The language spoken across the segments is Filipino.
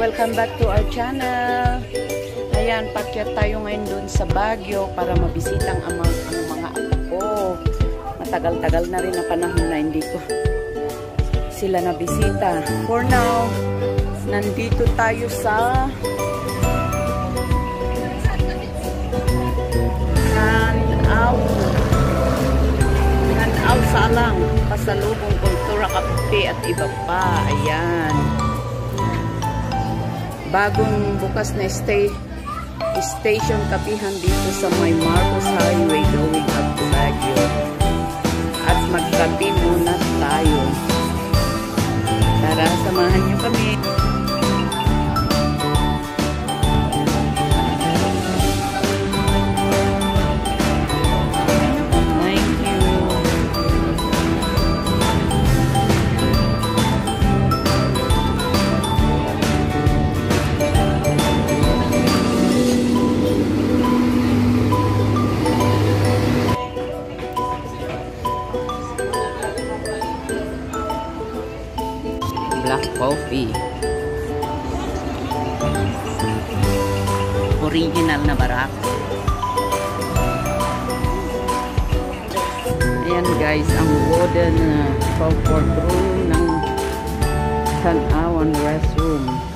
Welcome back to our channel. Ayan, pakyat tayo ngayon dun sa Baguio para mabisita ang, ang, ang mga apo ko. Matagal-tagal na rin na panahon na hindi ko sila nabisita. For now, nandito tayo sa Hanaw. Hanaw Salang. Pasalubong kultura, kape at iba pa. Ayan. Bagong bukas na stay station kapihan dito sa may Marcos Highway going up to Baguio. At magkape muna tayo. Tara, samahan niyo kami. Original na barak. Ayan guys, ang wooden uh, comfort room ng Tanawan restroom.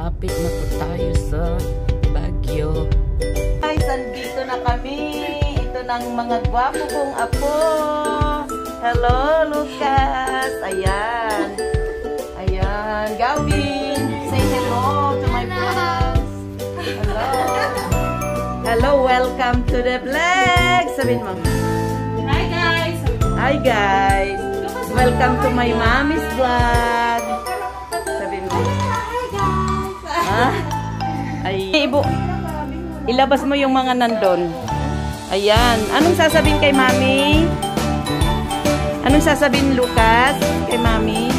Malapit na po tayo sa Baguio. Guys, andito na kami. Ito ng mga gwapo kong apo. Hello, Lucas. Ayan. Ayan. Gavin, say hello to my vlogs. Hello. Hello, welcome to the vlog. Sabihin mo. Hi guys! Hi, guys. Welcome to my mommy's vlog. Ah? Ay, ibo. Ilabas mo yung mga nandun. Ayan. Anong sasabihin kay mami? Anong sasabihin, Lucas? Kay mami?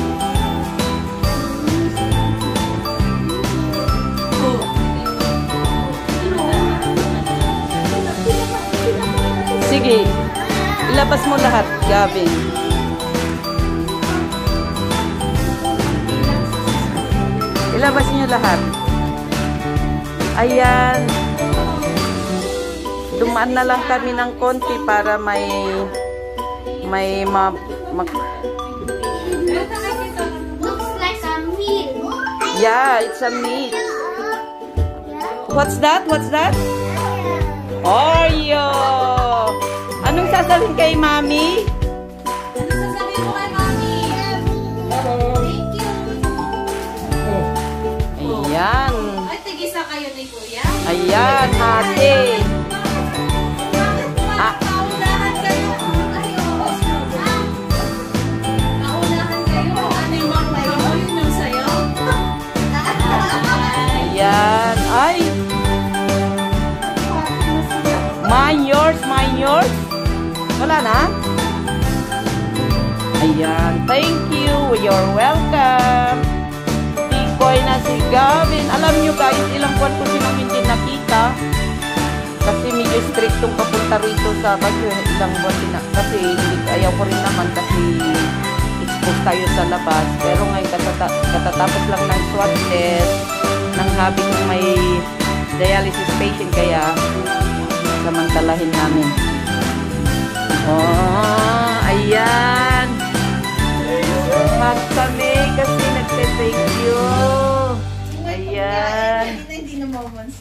Sige. Ilabas mo lahat, Gavin. Ilabas niyo lahat. Ayan. Dumaan na lang kami ng konti para may may ma, ma- Looks like a. Yeah, it's a meat. What's that? What's that? Oreo! Anong sasabihin kay Mami? Ano sasabihin mo kay Mami? Thank you. Ayan. Kayo ni Kuya? Ayan, hati. Ah. Ano? Ayan. Ay! Mine yours, mine yours. Wala na? Ayan. Thank you. You're welcome. Tikoy na si Gavin. Alam nyo guys, ilang buwan ko silang hindi nakita. Kasi medyo strict tong papunta rito sa Baguio. Ilang buwan din. Kasi hindi, ayaw ko rin naman kasi expose tayo sa labas. Pero ngayon katata- katatapos lang ng swab test ng habi kong may dialysis patient kaya samantalahin namin. Oh, ayan.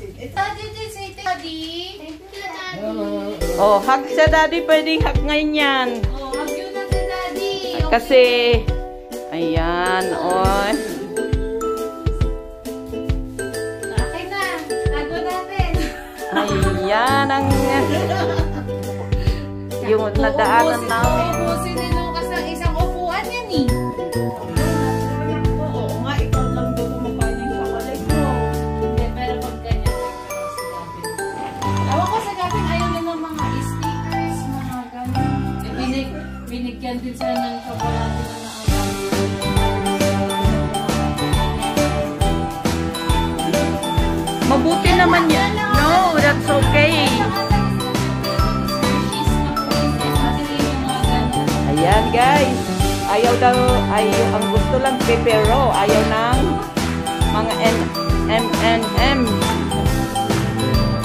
Hug Daddy, say daddy. Thank you, Daddy. Oh, hug sa daddy. Pwedeng hug ngayon yan. Oh, hug you na si daddy. Okay. Kasi, ayan. Tago natin. Ayan ang yung nadaanan namin. Uubusin ni binigyan din sila ng chocolate na. Mabuti naman yan. No, that's okay. Ayan, guys. Ayaw daw, ayaw, ang gusto lang pepero. Ayaw ng mga N, M, N, M.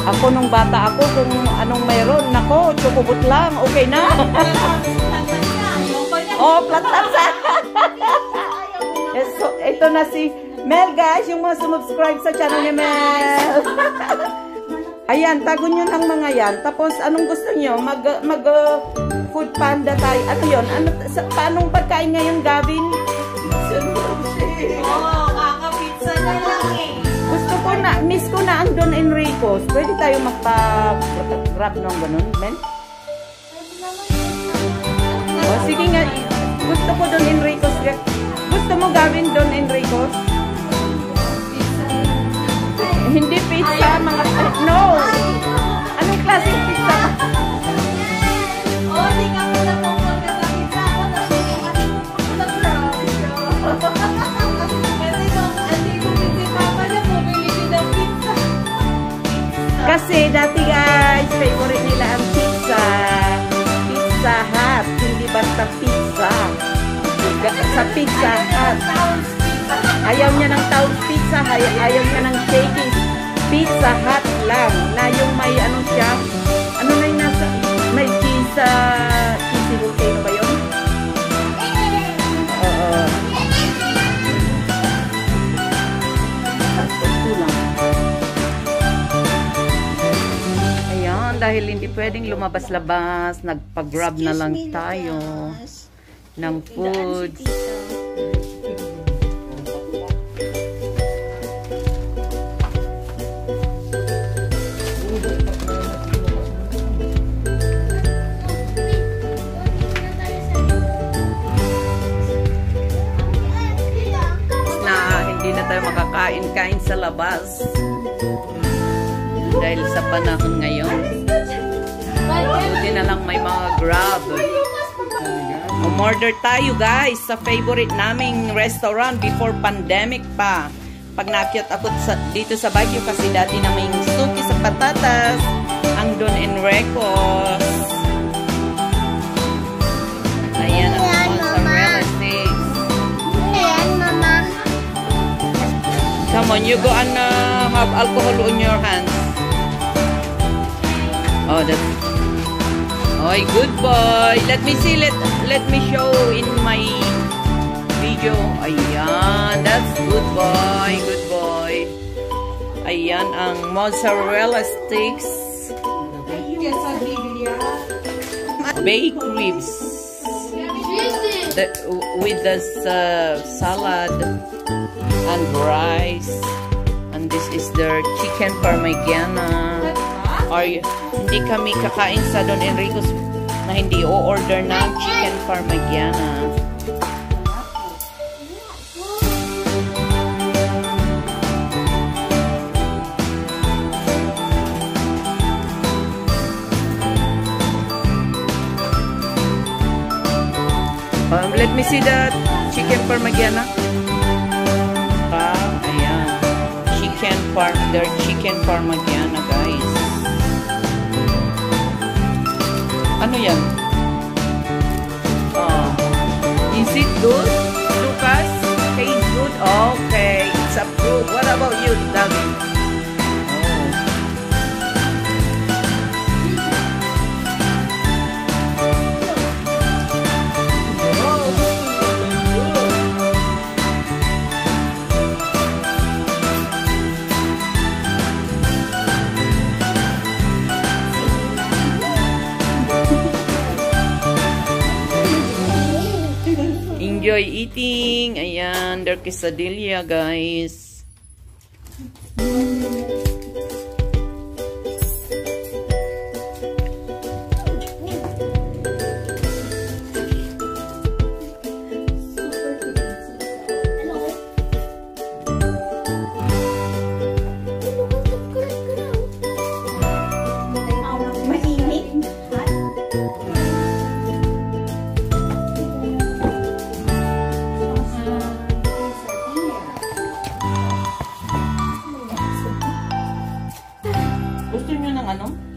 Ako nung bata ako, kung anong mayroon, nako, chukubot lang, okay na. Oh, platansa. so, ito na si Mel, guys, yung mga sumubscribe sa channel ni Mel. Ayan, tago nyo ng mga yan. Tapos, anong gusto nyo? Mag, mag uh, food panda tayo. Ano yon? Ano, sa, paanong pagkain ngayon, Gavin? Oo, kakapizza na lang eh. Gusto ko na, miss ko na ang Don Enrico's. Pwede tayo magpa-grab ng ganun, men? Sige nga. Gusto ko Don Enrico's. Gusto mo gawin Don Enrico's? Hindi pizza, mga... No! Anong klaseng pizza? Oh, pizza. Kasi dati guys, favorite nila ang basta pizza. Sa Pizza Hut. Ayaw niya ng town pizza, ay- ayaw niya ng Shakey's. Pizza Hut lang, na yung may ano siya, ano na yung nasa, may cheese, dahil hindi pwedeng lumabas-labas, nagpa-grab na lang tayo ng food. Na hindi na tayo makakain-kain sa labas. Dahil sa panahon ngayon. Na lang may mga grab. Umorder tayo guys sa favorite naming restaurant before pandemic pa. Pag nakyat ako sa, dito sa Baguio kasi dati naming suki sa patatas ang Don Enrico's. Ayan ang Ayan, mozzarella Mama. sticks. Ayan, Mama. Come on, you go and uh, have alcohol on your hands. Oh, that's... Oy, good boy. Let me see. Let let me show in my video. Ayan, that's good boy. Good boy. Ayan ang mozzarella sticks. Baked ribs. The, with the uh, salad and rice. And this is their chicken parmigiana. Or hindi kami kakain sa Don Enrico's na hindi o-order ng chicken parmigiana. Um, let me see the chicken parmigiana. Ah, ayan. Chicken par their chicken parmigiana, Ano yan? Oh. Is it good, Lucas? Tastes good? Okay, it's approved. What about you, David? Enjoy eating. Ayan, their quesadilla, guys. Gusto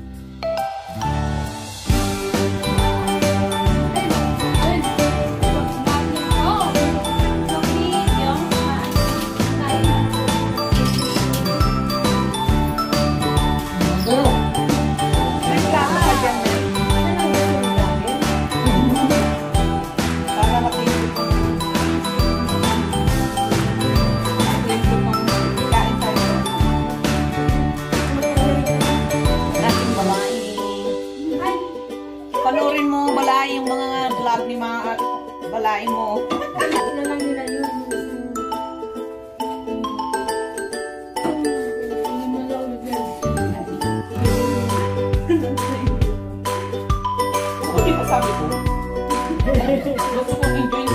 Gusto ko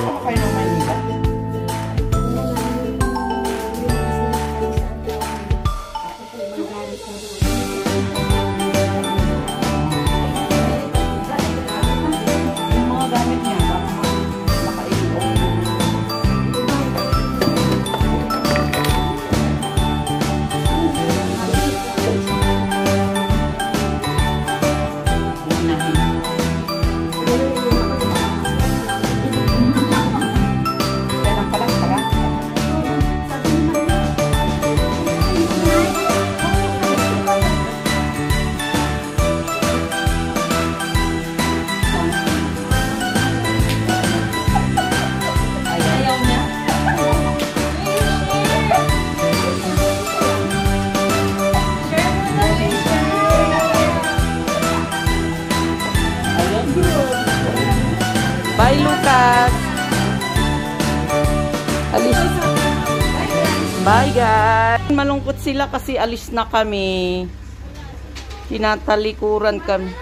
Bye, guys. Malungkot sila kasi alis na kami. Tinatalikuran kami.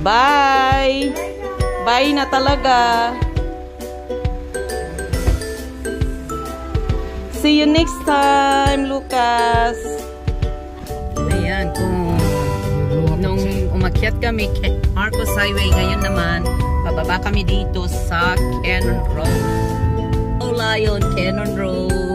Bye. Bye na talaga. See you next time, Lucas. Ayan, kung nung umakyat kami Marcos Highway, ngayon naman, pababa kami dito sa Cannon Road. Lion, Cannon Road.